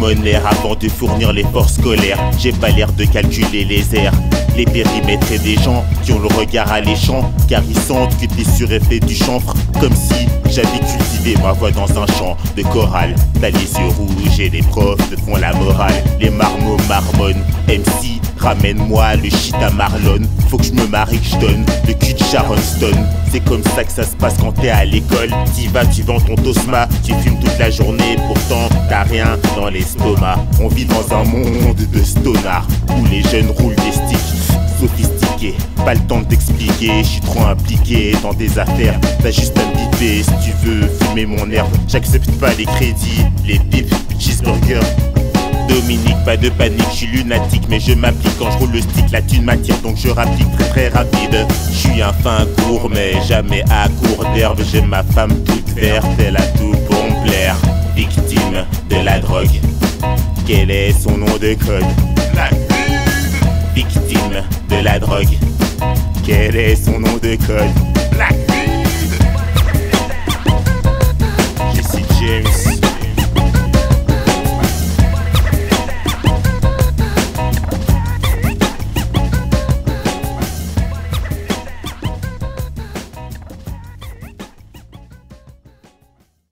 marmonne l'air avant de fournir les forces scolaires. J'ai pas l'air de calculer les airs. Les périmètres et des gens qui ont le regard alléchant, car ils sentent que t'es sureffet du chanfre, comme si j'avais cultivé ma voix dans un champ de chorale. T'as les yeux rouges et les profs te font la morale. Les marmots marmonnent, MC, ramène-moi le shit à Marlon. Faut que je me marie, que je donne le cul de Sharon Stone. C'est comme ça que ça se passe quand t'es à l'école. T'y vas, tu vends ton tosma, tu fumes toute la journée, pourtant t'as rien dans l'estomac. On vit dans un monde de stonards où les jeunes roulent des sticks sophistiqués. Pas le temps de t'expliquer, je suis trop impliqué dans des affaires. T'as juste à me si tu veux fumer mon herbe. J'accepte pas les crédits, les pipes, cheeseburger. Pas de panique, je suis lunatique, mais je m'applique quand je roule le stick, la thune m'attire, donc je rapplique très très rapide. Je suis un fin court, mais jamais à court d'herbe. J'ai ma femme toute verte, elle a tout pour me plaire. Victime de la drogue, quel est son nom de code? Victime de la drogue, quel est son nom de code?